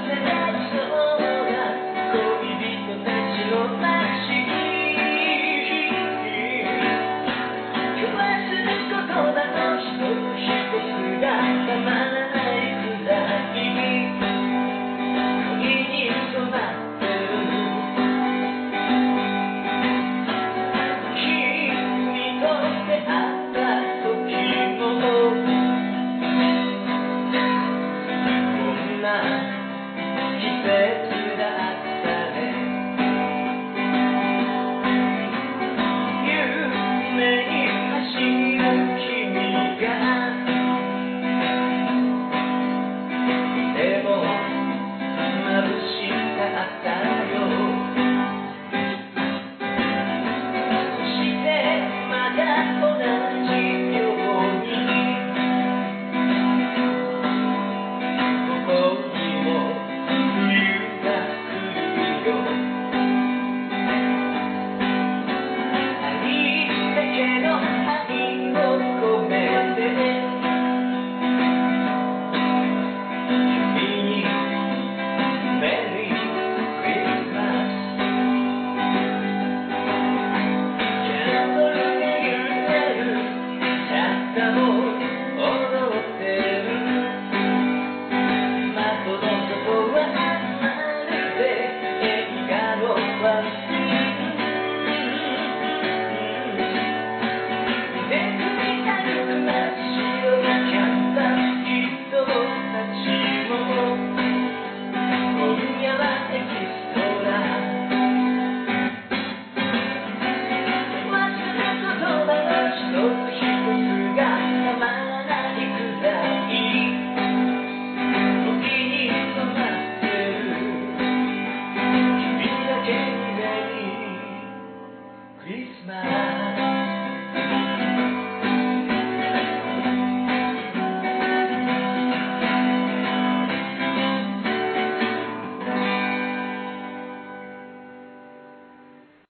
today. left. Bye.